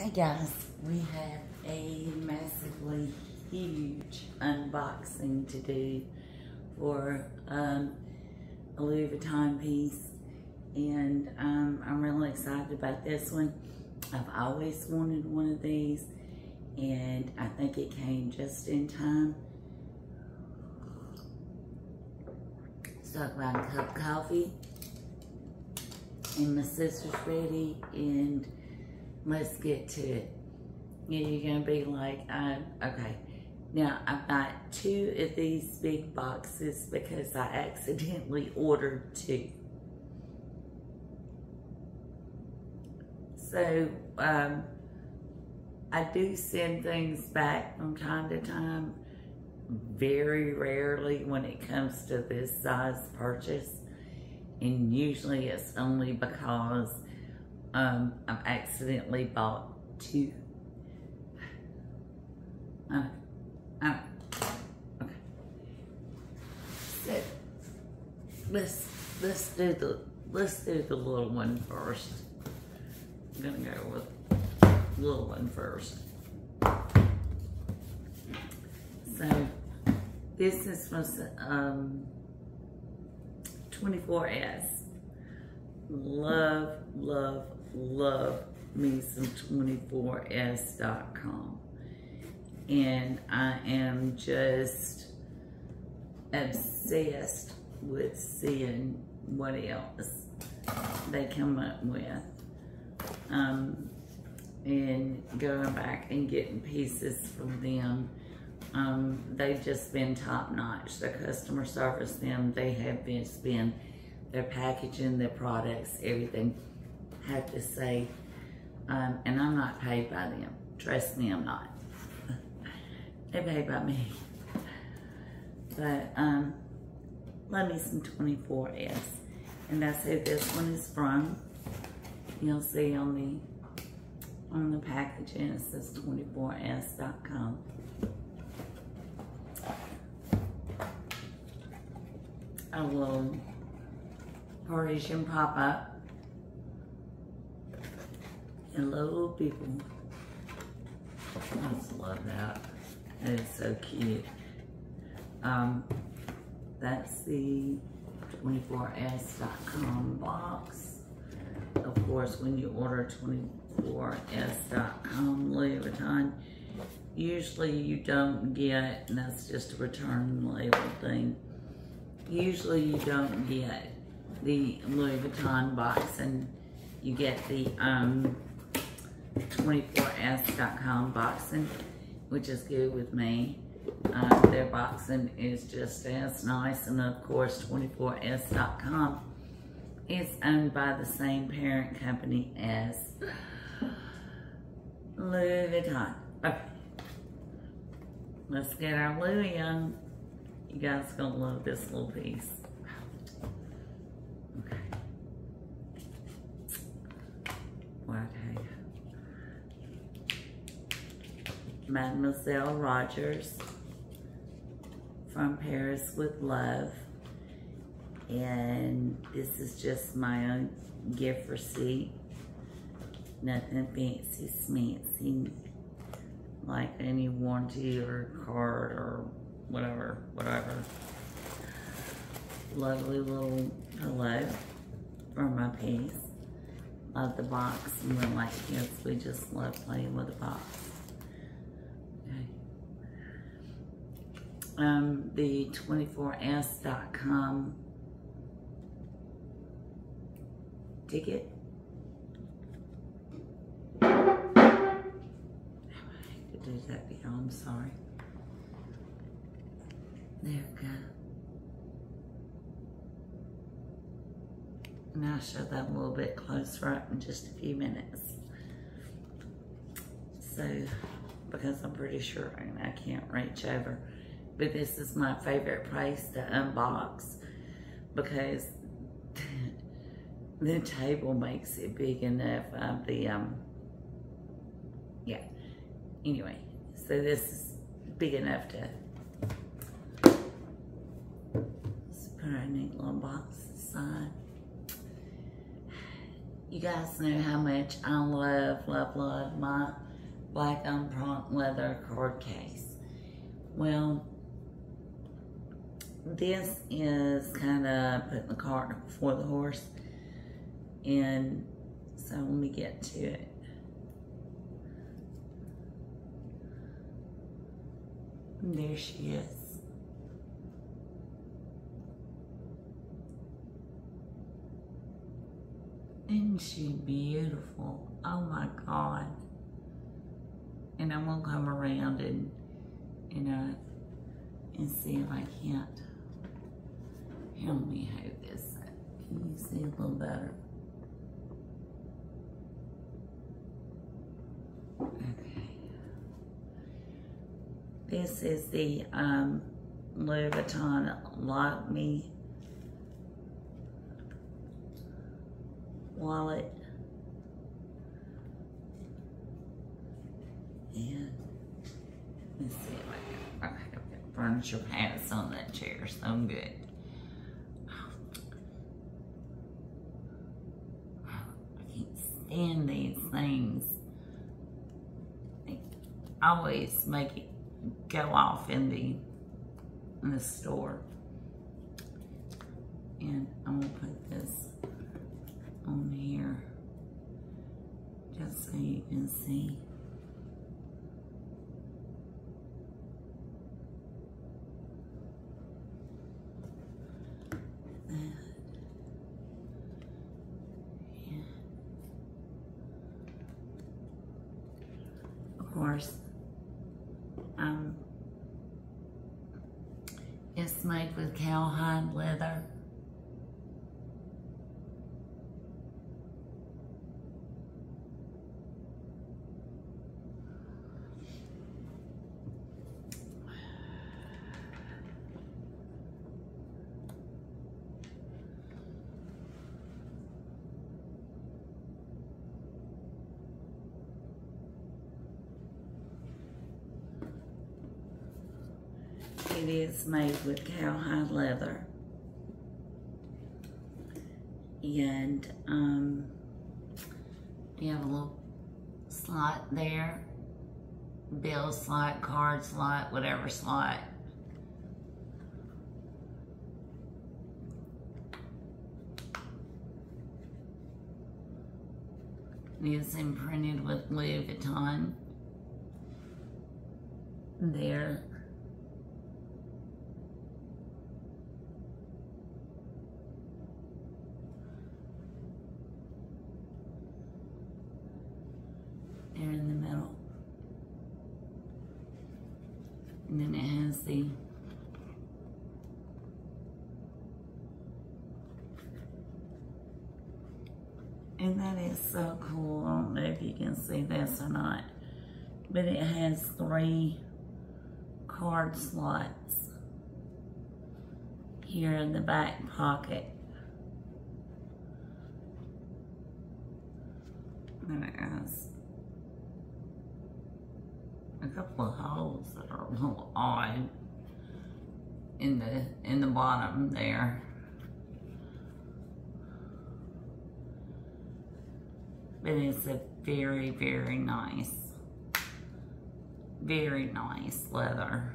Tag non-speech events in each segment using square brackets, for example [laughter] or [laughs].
Hey guys, we have a massively huge unboxing to do for um, a Louis Vuitton piece and um, I'm really excited about this one. I've always wanted one of these and I think it came just in time. So I got a cup of coffee and my sister's ready and let's get to it. You're gonna be like, uh, okay. Now I've got two of these big boxes because I accidentally [laughs] ordered two. So um, I do send things back from time to time, very rarely when it comes to this size purchase. And usually it's only because um, I've accidentally bought two. Uh, uh, okay. So let's let's do the let's do the little one first. I'm gonna go with little one first. So this is from um, 24S. Love, love, love me some 24s.com. And I am just obsessed with seeing what else they come up with. Um, and going back and getting pieces from them. Um, they've just been top notch. Their customer service, them, they have been, been their packaging, their products, everything have to say, um, and I'm not paid by them. Trust me, I'm not. [laughs] they paid by me. But um, love me some 24S. And that's who this one is from. You'll see on the on the packaging it says 24s.com. A little Parisian pop-up Hello, people. I just love that. That is so cute. Um, that's the 24s.com box. Of course, when you order 24s.com Louis Vuitton, usually you don't get, and that's just a return label thing, usually you don't get the Louis Vuitton box and you get the um, 24s.com boxing, which is good with me. Uh, their boxing is just as nice. And of course, 24s.com is owned by the same parent company as Louis Vuitton. Okay. Let's get our Louis on. You guys gonna love this little piece. Okay. Okay. Mademoiselle Rogers from Paris with Love. And this is just my own gift receipt. Nothing fancy smancy like any warranty or card or whatever, whatever. Lovely little pillow for my piece. Love the box and we're like kids, we just love playing with the box. Um, the 24s.com ticket. To do that, you know, I'm sorry. There we go. And I'll show that a little bit closer up in just a few minutes. So, because I'm pretty sure I can't reach over but this is my favorite place to unbox because [laughs] the table makes it big enough of the, um, yeah. Anyway, so this is big enough to put our neat little box aside. you guys know how much I love, love, love my black Empreinte leather card case. Well, this is kind of putting the cart before the horse. And so let me get to it. There she is. Isn't she beautiful? Oh my God. And I'm gonna come around and, you know, and see if I can't help me hold this. Can you see a little better? Okay. This is the um, Louis Vuitton Lock Me wallet. And let's see if I can, I can furniture pants on that chair, so I'm good. I can't stand these things. They always make it go off in the in the store. And I'm gonna put this on here just so you can see. that. Yeah. Of course, um, made with cowhide leather. It is made with cowhide leather. And um, you have a little slot there. Bill slot, card slot, whatever slot. It is imprinted with Louis Vuitton. There. There in the middle. And then it has the and that is so cool. I don't know if you can see this or not. But it has three card slots here in the back pocket. Couple of holes that are a little odd in the in the bottom there. But it's a very, very nice, very nice leather.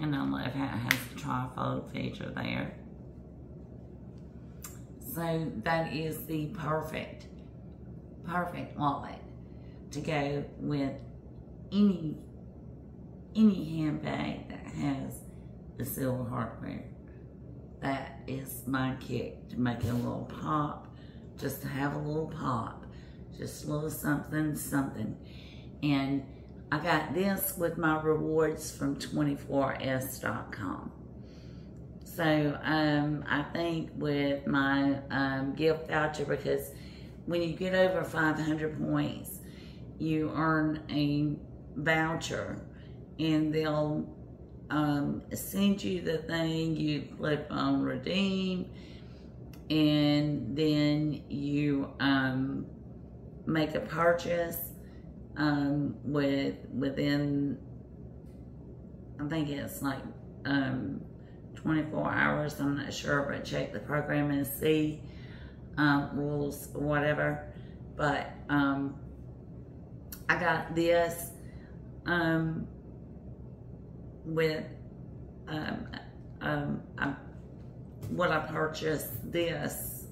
And I love how it has the trifold feature there. So that is the perfect, perfect wallet to go with any, any handbag that has the silver hardware. That is my kick, to make it a little pop, just to have a little pop, just a little something, something. And I got this with my rewards from 24s.com. So um, I think with my um, gift voucher, because when you get over 500 points, you earn a voucher and they'll um, send you the thing, you click on redeem, and then you um, make a purchase um, with within, I think it's like um, 24 hours. I'm not sure, but check the program and see um, rules whatever. But um, I got this um, with um, um, I, what I purchased this,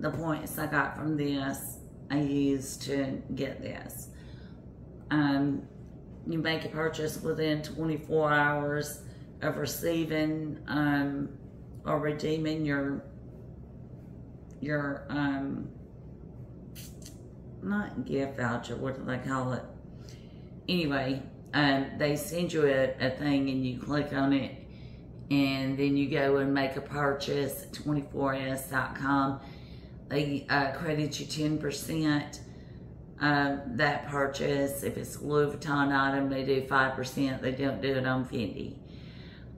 the points I got from this, I used to get this. Um, you make a purchase within 24 hours of receiving um, or redeeming your your um, not gift voucher, what do they call it? Anyway, um, they send you a, a thing and you click on it and then you go and make a purchase at 24s.com. They uh, credit you 10% of that purchase. If it's a Louis Vuitton item, they do 5%. They don't do it on Fendi.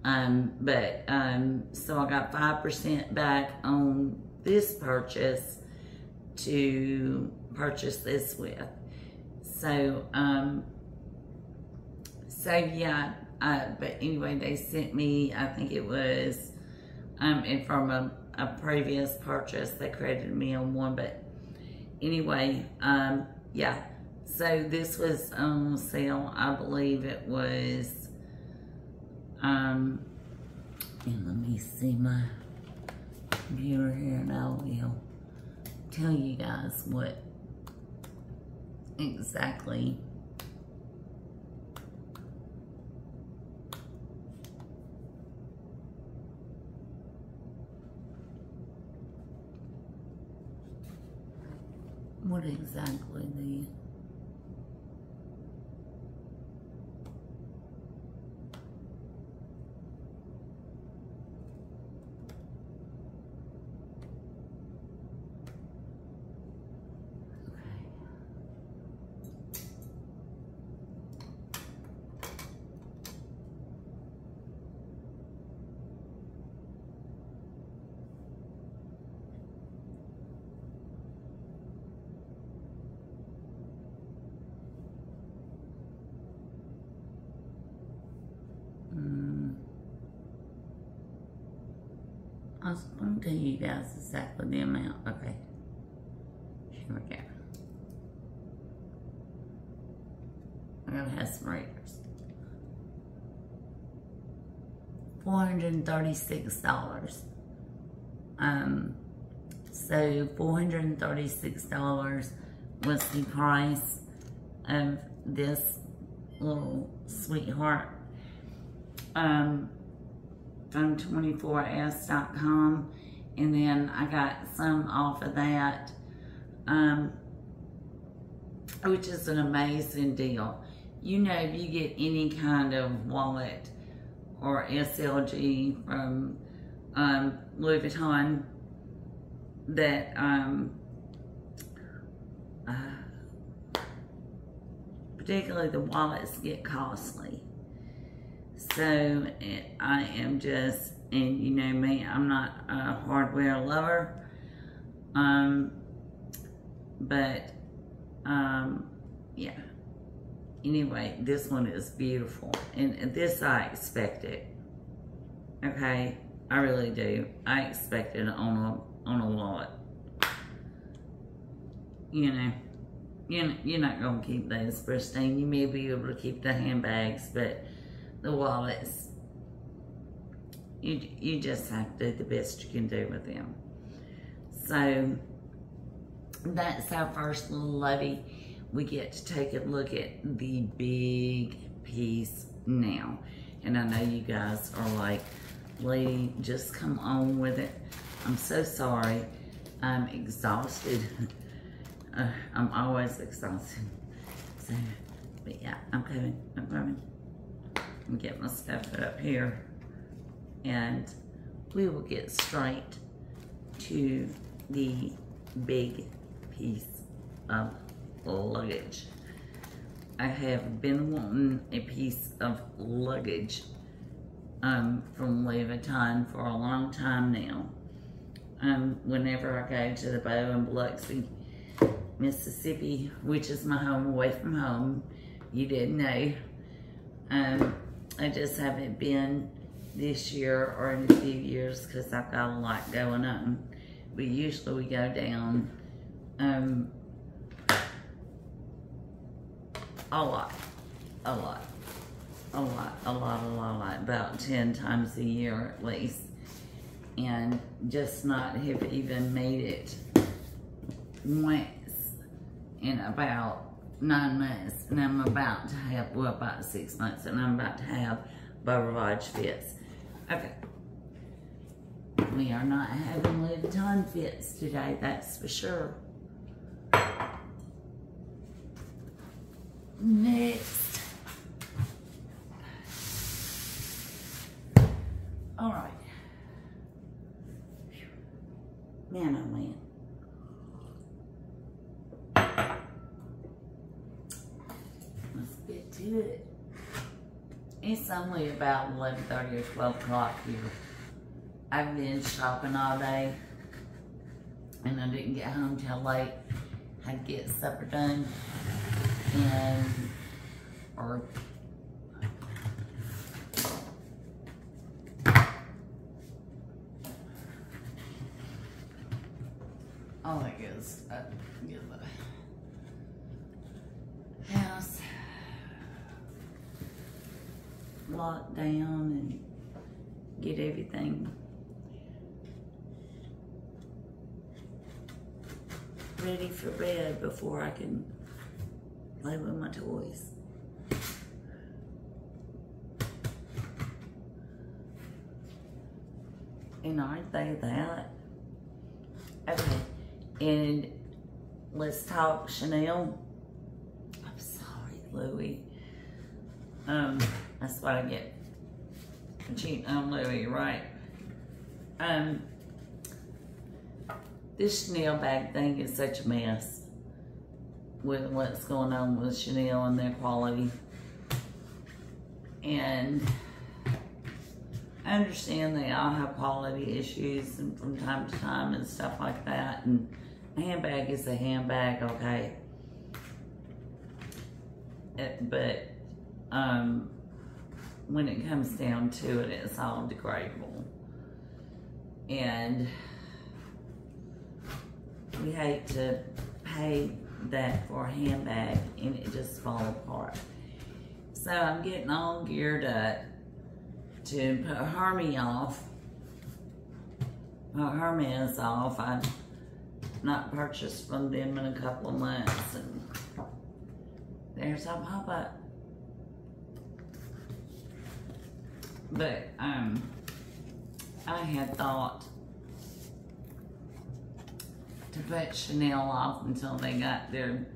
Um, but, um, so I got 5% back on this purchase to purchase this with. So, um, so yeah, uh, but anyway, they sent me, I think it was, um, and from a, a previous purchase, they credited me on one, but anyway, um, yeah. So this was on sale, I believe it was, um, and let me see my computer here and I will tell you guys what exactly. What exactly the Mm. Tell you guys exactly the amount. Okay. Here we go. I'm going to have some readers. $436. Um, so $436 was the price of this little sweetheart um, from 24s.com and then I got some off of that um, which is an amazing deal. You know if you get any kind of wallet or SLG from um, Louis Vuitton that um, uh, particularly the wallets get costly. So I am just, and you know me, I'm not a hardware lover. Um, but, um, yeah. Anyway, this one is beautiful. And, this I expected. Okay? I really do. I expected on a, on a wallet. You know, you're, you're not going to keep those pristine. You may be able to keep the handbags, but the wallets. You, you just have to do the best you can do with them. So that's our first little lovey. We get to take a look at the big piece now. And I know you guys are like, lady, just come on with it. I'm so sorry. I'm exhausted. [laughs] uh, I'm always exhausted. So, but yeah, I'm coming. I'm coming I'm getting my stuff up here. And we will get straight to the big piece of luggage. I have been wanting a piece of luggage um, from Louis Vuitton for a long time now. Um, whenever I go to the Beau in Biloxi, Mississippi, which is my home away from home, you didn't know. Um, I just haven't been this year or in a few years because I've got a lot going on. But usually we go down um, a lot, a lot, a lot, a lot, a lot, a lot, about 10 times a year at least. And just not have even made it once in about nine months. And I'm about to have, well, about six months, and I'm about to have Beau Rivage fits. Okay. We are not having Louboutin fits today, that's for sure. Next. All right. Man, oh man. Let's get to it. It's only about 11.30 or 12 o'clock here. I've been shopping all day and I didn't get home till late. To get supper done and or all I guess I get the house locked down and get everything ready for bed before I can play with my toys. And aren't they that? Okay, and let's talk Chanel. I'm sorry, Louie. Um, that's what I get cheating on Louie, right? Um, this Chanel bag thing is such a mess with what's going on with Chanel and their quality. And I understand they all have quality issues and from time to time and stuff like that. And a handbag is a handbag, okay? It, but um, when it comes down to it, it's all degradable. And we hate to pay that for a handbag and it just fall apart. So I'm getting all geared up to put Hermie off. Put Hermes off. I've not purchased from them in a couple of months and there's a pop-up. But um I had thought to put Chanel off until they got their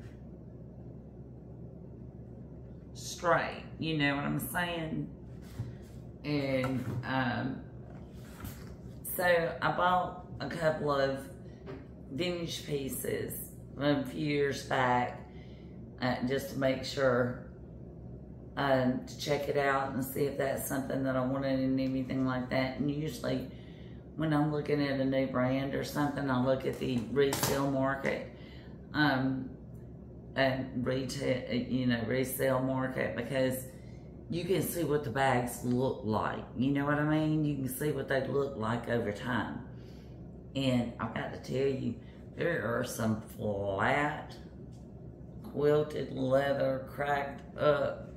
straight. You know what I'm saying? And um, so I bought a couple of vintage pieces a few years back uh, just to make sure um, to check it out and see if that's something that I wanted and anything like that. And usually when I'm looking at a new brand or something, I look at the resale market, um, and retail, you know, resale market because you can see what the bags look like. You know what I mean? You can see what they look like over time. And I've got to tell you, there are some flat, quilted leather, cracked up,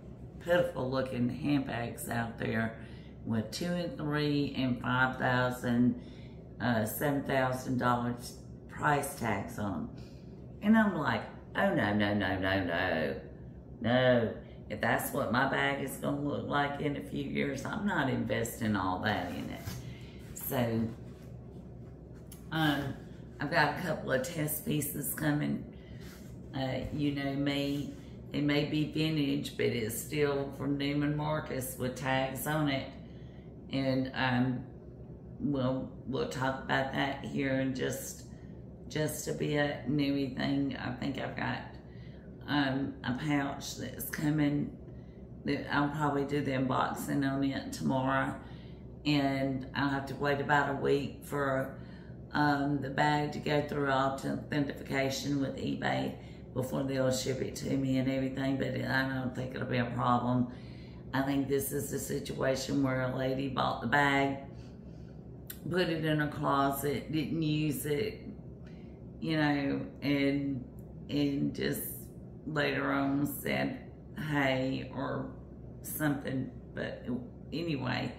pitiful looking handbags out there with two and three and five thousand, uh, seven thousand dollars price tags on. And I'm like, oh no, no, no, no, no, no. If that's what my bag is gonna look like in a few years, I'm not investing all that in it. So, um, I've got a couple of test pieces coming. Uh, you know me, it may be vintage, but it's still from Neiman Marcus with tags on it and um, we'll we'll talk about that here in just just a bit and everything. I think I've got um, a pouch that's coming. I'll probably do the unboxing on it tomorrow, and I'll have to wait about a week for um, the bag to go through authentication with eBay before they'll ship it to me and everything. But I don't think it'll be a problem I think this is a situation where a lady bought the bag, put it in a closet, didn't use it, you know, and and just later on said, hey, or something. But anyway,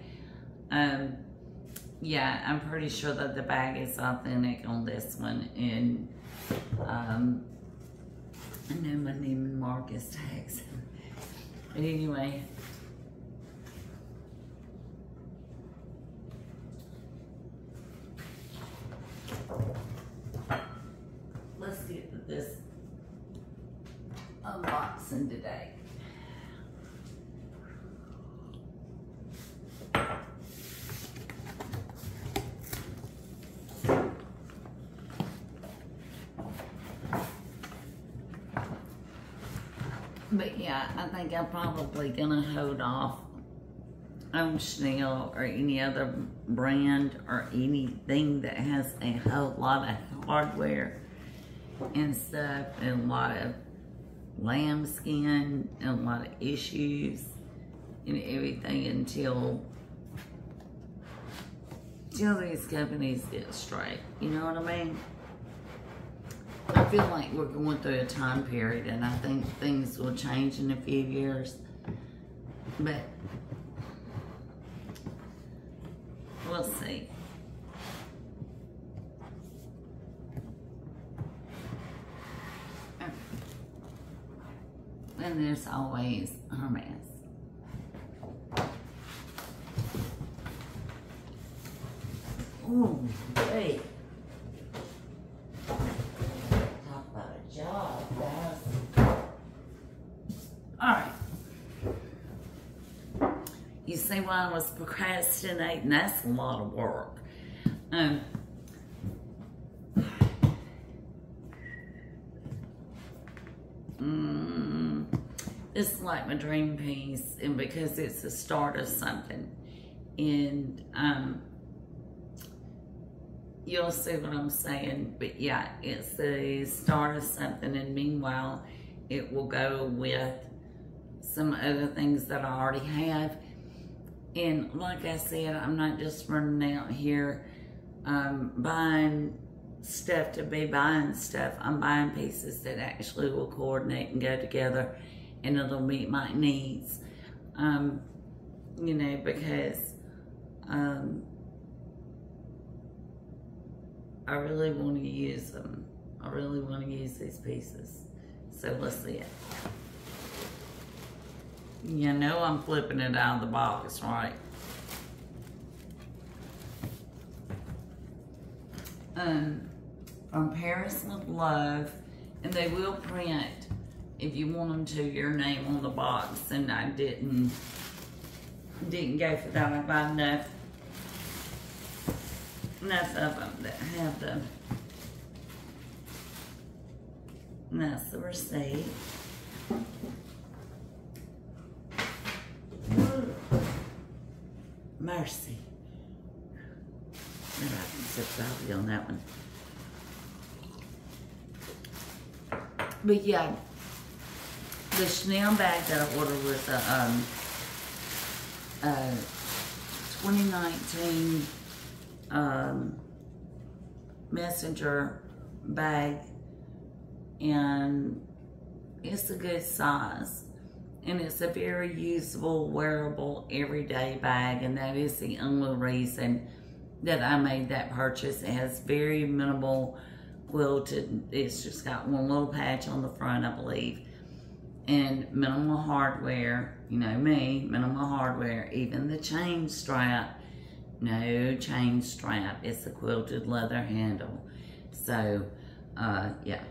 um, yeah, I'm pretty sure that the bag is authentic on this one. And um, I know my Neiman Marcus tags. But anyway. Let's get this unboxing today. But yeah, I think I'm probably gonna hold off on Chanel or any other brand or anything that has a whole lot of hardware and stuff and a lot of lambskin and a lot of issues and everything until until these companies get straight. You know what I mean? I feel like we're going through a time period and I think things will change in a few years. But we'll see. And there's always Hermes. Ooh, great. Talk about a job, guys. All right. See why I was procrastinating? That's a lot of work. Um, mm, this is like my dream piece, and because it's the start of something, and um, you'll see what I'm saying. But yeah, it's the start of something, and meanwhile, it will go with some other things that I already have. And like I said, I'm not just running out here um, buying stuff to be buying stuff. I'm buying pieces that actually will coordinate and go together and it'll meet my needs. Um, you know, because um, I really want to use them. I really want to use these pieces. So let's see it. You know I'm flipping it out of the box, right? Um, from Paris with Love, and they will print, if you want them to, your name on the box, and I didn't, didn't go for that. I bought enough, enough of them that have the, that's the receipt. Mercy. I can sip coffee on that one. But yeah, the Chanel bag that I ordered was a um, uh, 2019 um, messenger bag, and it's a good size and it's a very usable, wearable, everyday bag, and that is the only reason that I made that purchase. It has very minimal quilted, it's just got one little patch on the front, I believe, and minimal hardware, you know me, minimal hardware, even the chain strap, no chain strap, it's a quilted leather handle. So, uh, yeah,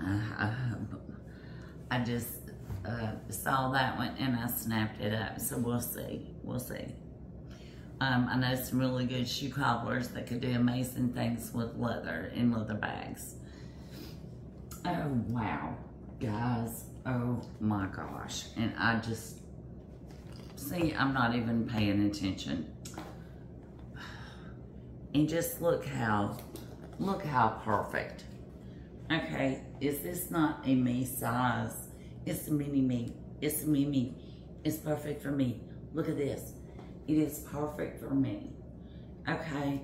uh, I just uh, saw that one and I snapped it up. So we'll see. We'll see. Um, I know some really good shoe cobblers that could do amazing things with leather and leather bags. Oh, wow. Guys, oh my gosh. And I just, see, I'm not even paying attention. And just look how, look how perfect. Okay, is this not a me size? It's mini me. It's a mini. It's perfect for me. Look at this. It is perfect for me. Okay.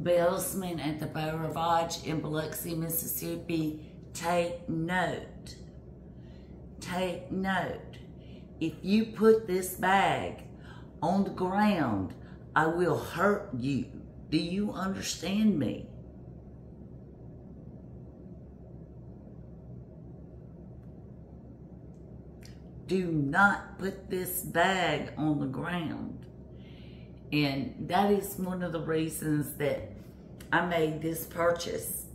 Bellsman at the Beau Rivage in Biloxi, Mississippi. Take note. Take note. If you put this bag on the ground, I will hurt you. Do you understand me? Do not put this bag on the ground. And that is one of the reasons that I made this purchase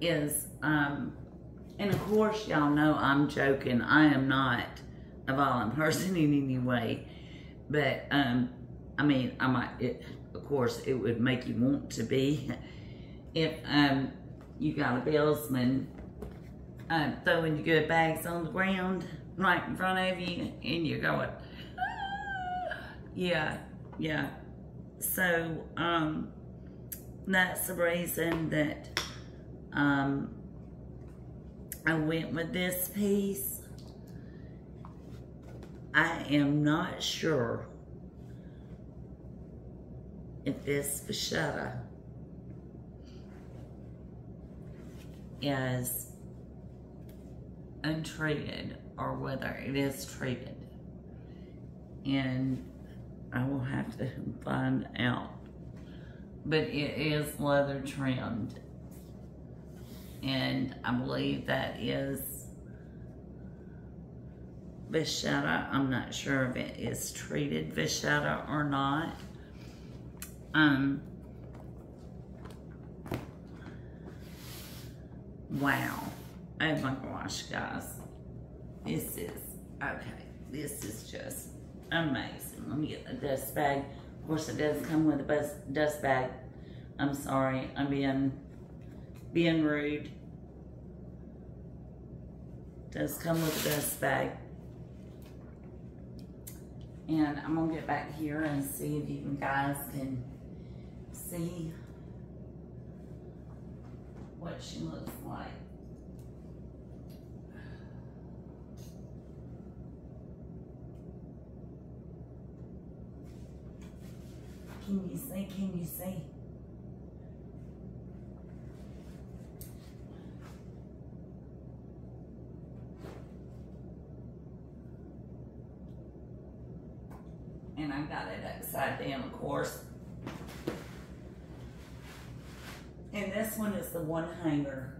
is, um, and of course y'all know I'm joking. I am not a violent [laughs] person in any way. But, um, I mean, I might, it, of course, it would make you want to be. [laughs] If um, you got a bellsman uh, throwing your good bags on the ground right in front of you and you're going, ah! yeah, yeah. So, um, that's the reason that um, I went with this piece. I am not sure if this vachetta is untreated or whether it is treated. And I will have to find out. But it is leather trimmed. And I believe that is vachetta. I'm not sure if it is treated vachetta or not. Um, wow. Oh my gosh, guys. This is, okay, this is just amazing. Let me get the dust bag. Of course, it does come with a dust bag. I'm sorry, I'm being, being rude. Does come with a dust bag. And I'm gonna get back here and see if you guys can see what she looks like. Can you see? Can you see? And I've got it upside down, of course. And this one is the one hanger.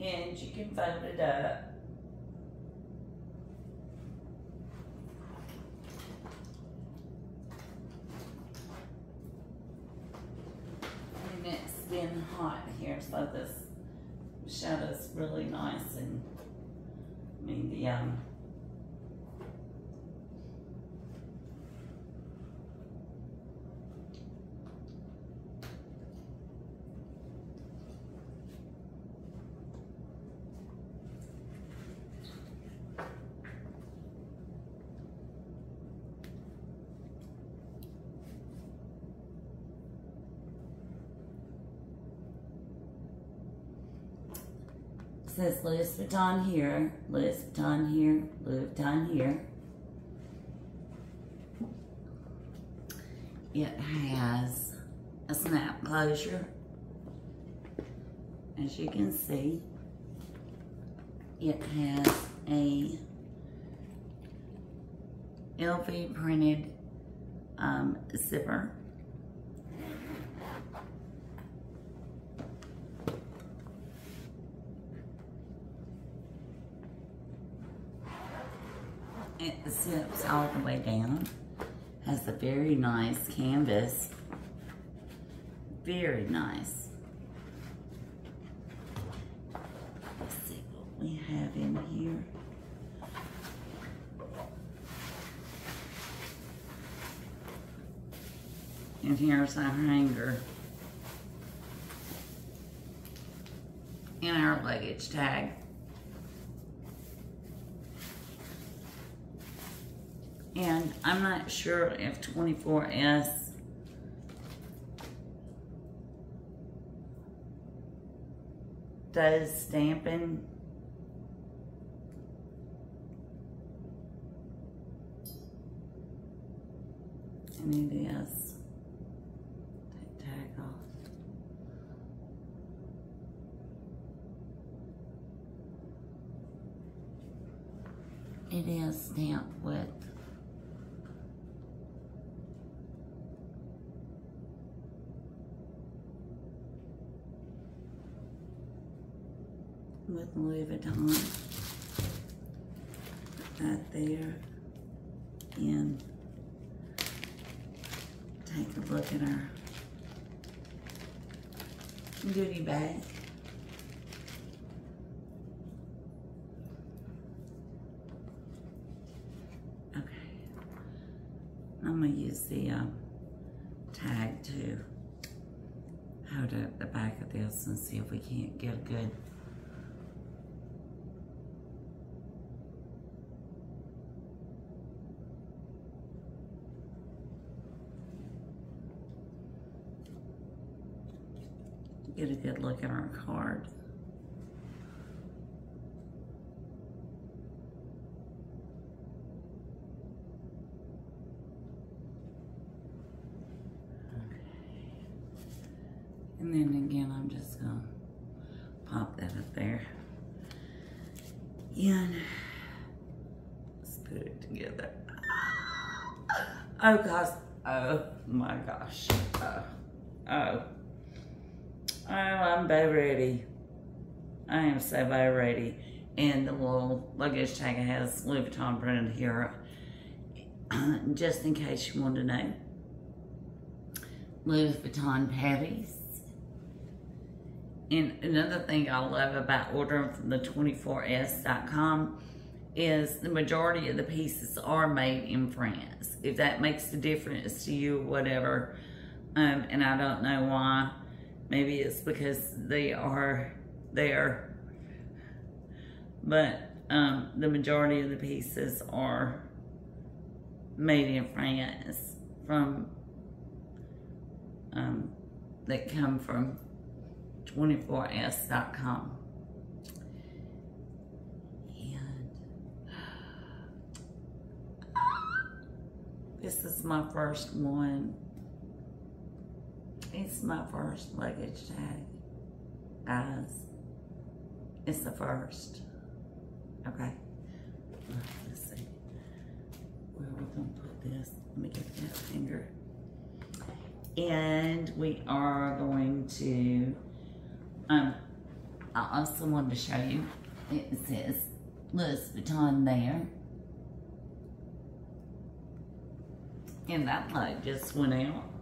And you can fold it up. And hot here, so this shadow's really nice and I mean the um says Louis Vuitton here, Louis Vuitton here, Louis Vuitton here. It has a snap closure. As you can see, it has a LV printed um, zipper. It zips all the way down. Has a very nice canvas. Very nice. Let's see what we have in here. And here's our hanger. And our luggage tag. And I'm not sure if 24S does stamping. And it is. Tag off. It is stamped with with Louis Vuitton. Put that there. And take a look at our goodie bag. Okay. I'm gonna use the um, tag to hold up the back of this and see if we can't get a good good look at our card. Okay. And then again, I'm just gonna pop that up there. And let's put it together. Oh gosh, oh my gosh, oh, oh. Oh, I'm very ready. I am so very ready. And the little luggage tag has Louis Vuitton printed here. [clears throat] Just in case you want to know. Louis Vuitton patties. And another thing I love about ordering from the 24s.com is the majority of the pieces are made in France. If that makes a difference to you whatever, um, and I don't know why, Maybe it's because they are there. But um, the majority of the pieces are made in France from um, that come from 24s.com. And [sighs] this is my first one it's my first luggage tag, guys. It's the first. Okay. Let's see. Where are we going to put this? Let me get that finger. And we are going to, um, I also wanted to show you, it says Louis Vuitton there. And that light just went out.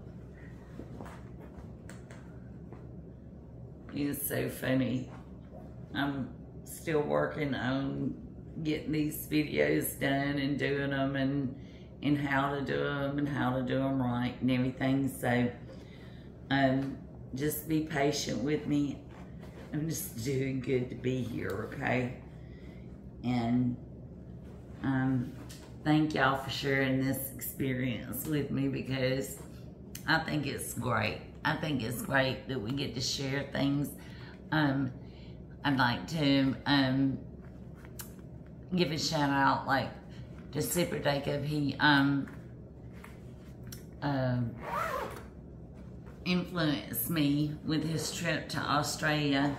Is so funny. I'm still working on getting these videos done and doing them and and how to do them and how to do them right and everything. So um, just be patient with me. I'm just doing good to be here, okay? And um, thank y'all for sharing this experience with me because I think it's great. I think it's great that we get to share things. Um, I'd like to um, give a shout out like to Super Jacob. He um, uh, influenced me with his trip to Australia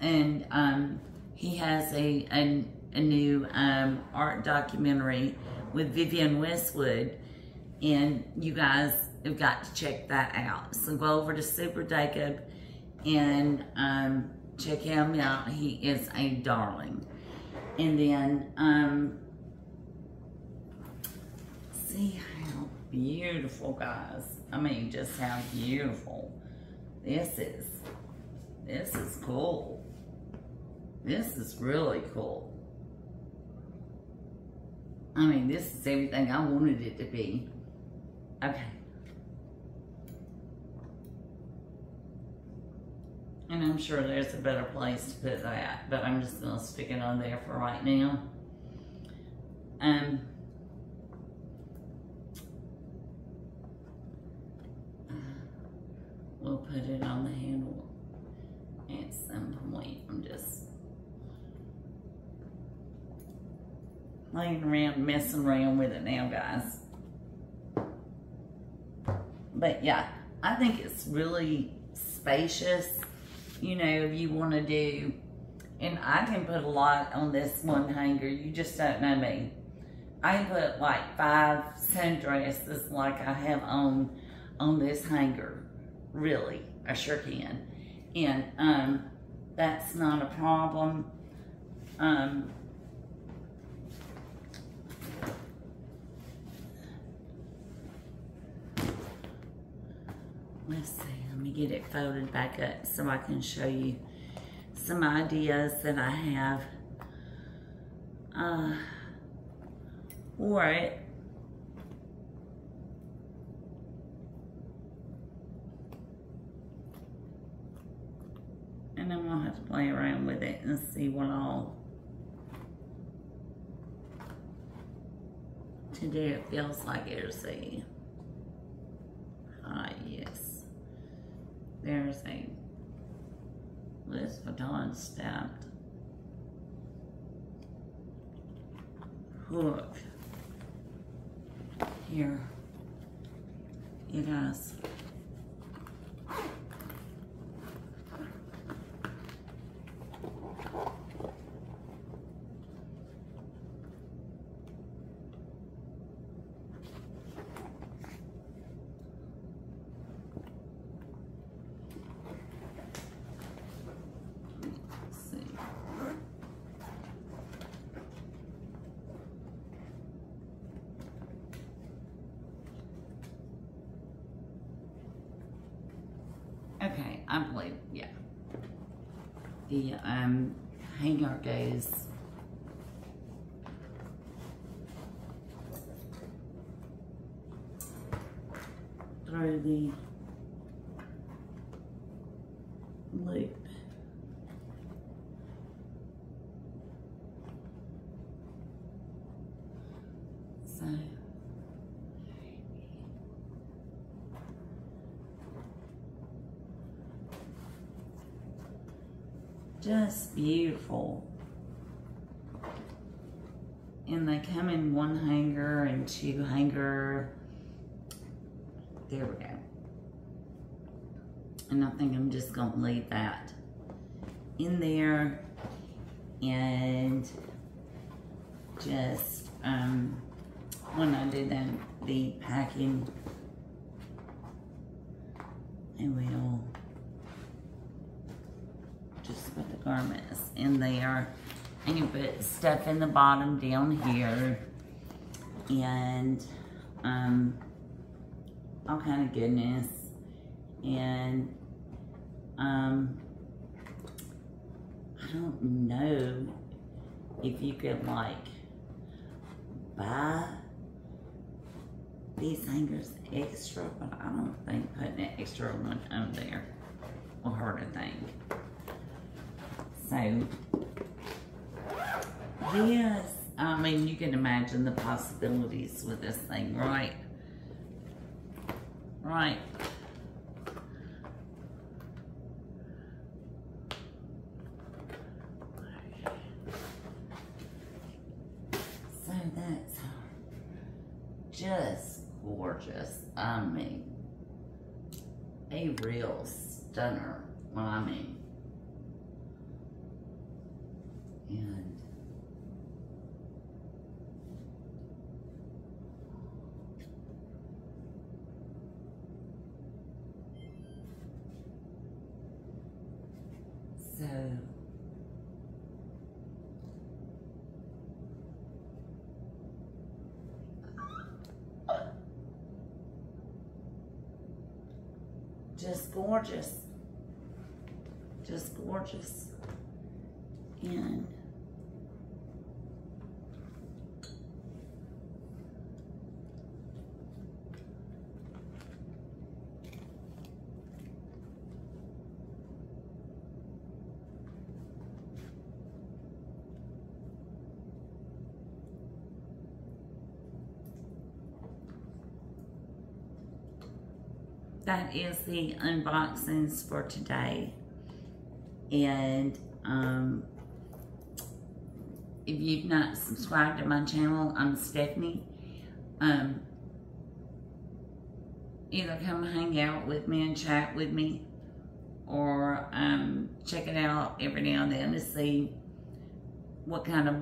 and um, he has a, a, a new um, art documentary with Vivienne Westwood and you guys have got to check that out. So go over to Super Jacob and um, check him out. He is a darling. And then, um, see how beautiful, guys. I mean, just how beautiful this is. This is cool. This is really cool. I mean, this is everything I wanted it to be. Okay. And I'm sure there's a better place to put that, but I'm just gonna stick it on there for right now. Um, we'll put it on the handle at some point. I'm just playing around, messing around with it now, guys. But yeah, I think it's really spacious. You know, if you want to do, and I can put a lot on this one hanger. You just don't know me. I put like five sundresses like I have on on this hanger. Really, I sure can. And um, that's not a problem. Um, let's see, me get it folded back up so I can show you some ideas that I have uh, it. And I'm gonna have to play around with it and see what all today it feels like it. See. Ah, yes. A Louis Vuitton stamped hook. Here it is. Let's see. Okay, I believe, yeah. The um, hanger goes through the loop. So. Just beautiful. And they come in one hanger and two hanger. There we go. And I think I'm just gonna leave that in there and just um, when I do the, the packing, I will just put the garments in there and you put stuff in the bottom down here and um, all kind of goodness and um, I don't know if you could like buy these hangers extra, but I don't think putting an extra one on there will hurt a thing. So, yes, I mean, you can imagine the possibilities with this thing, right? Right. So that's just gorgeous. I mean, a real stunner. What I mean. And so just gorgeous. Just gorgeous. And that is the unboxings for today. And um, if you've not subscribed to my channel, I'm Stephanie. Um, either come hang out with me and chat with me or um, check it out every now and then to see what kind of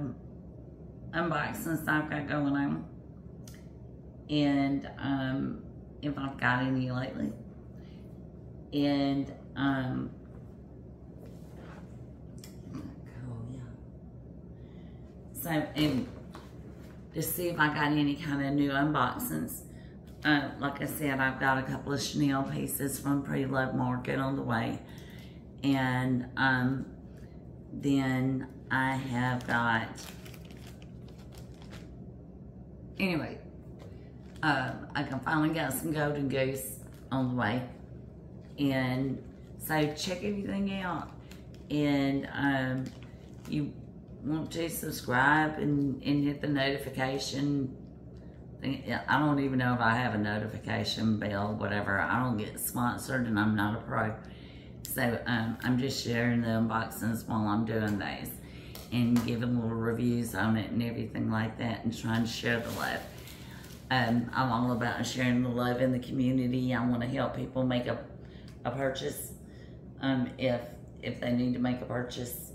unboxings I've got going on and um, if I've got any lately. And um, oh. So and to see if I got any kind of new unboxings. Uh, like I said, I've got a couple of Chanel pieces from Pretty Love Market on the way. And um, then I have got, anyway, uh, I can finally got some Golden Goose on the way. And so check everything out. And um, you want to subscribe and, and hit the notification I don't even know if I have a notification bell, whatever. I don't get sponsored and I'm not a pro. So um, I'm just sharing the unboxings while I'm doing those and giving little reviews on it and everything like that and trying to share the love. Um, I'm all about sharing the love in the community. I want to help people make a, a purchase um, if if they need to make a purchase.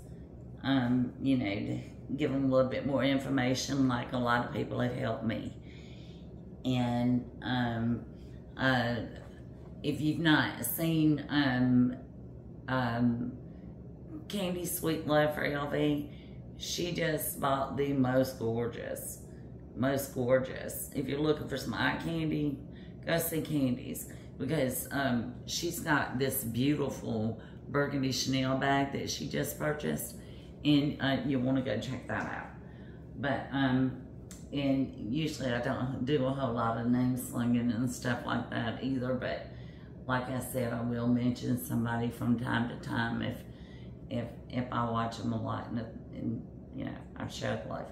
Um, you know, to give them a little bit more information like a lot of people have helped me and um, uh, if you've not seen um, um, Candy Sweet Love for LV, she just bought the most gorgeous, most gorgeous. If you're looking for some eye candy, go see Candies because um, she's got this beautiful burgundy Chanel bag that she just purchased and uh, you want to go check that out. But um, and usually I don't do a whole lot of name slinging and stuff like that either, but like I said, I will mention somebody from time to time if if if I watch them a lot and, and you know, I show life.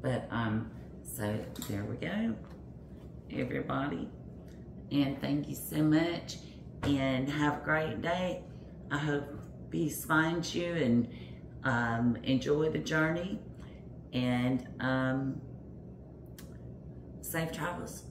But um, so there we go, everybody. And thank you so much and have a great day. I hope peace finds you and um, enjoy the journey. And um, safe travels.